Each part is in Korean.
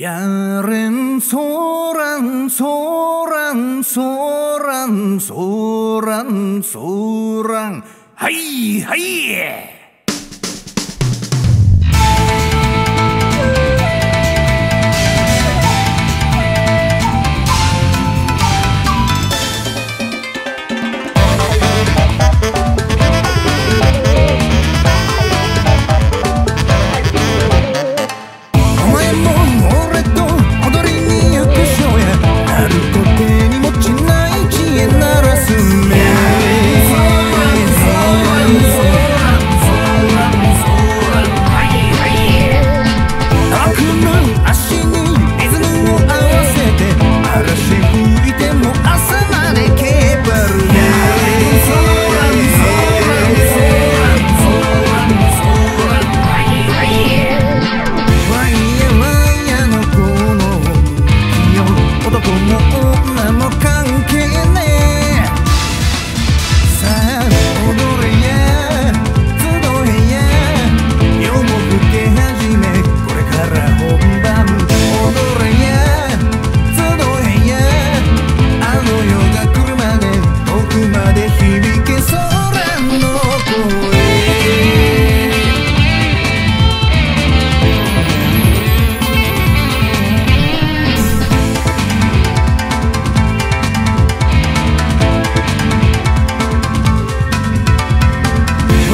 야른 소란 소란 소란 на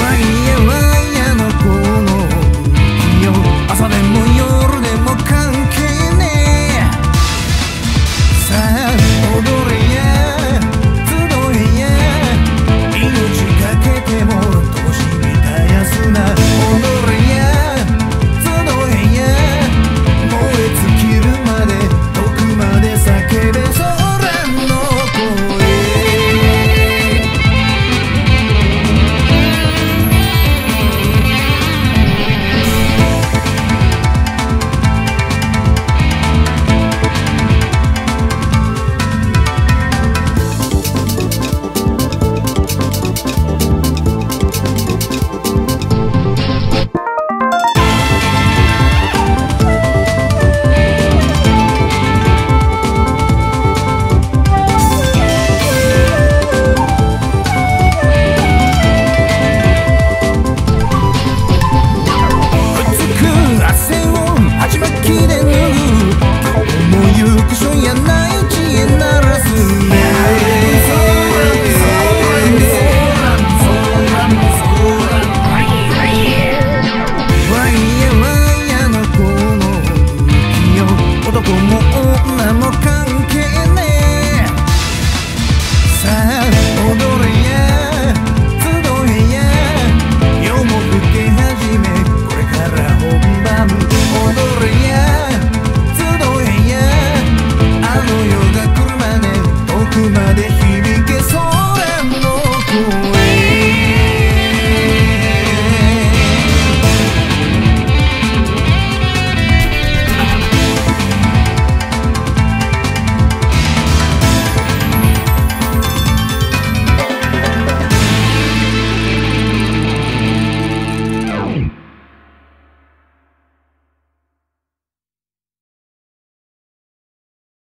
money.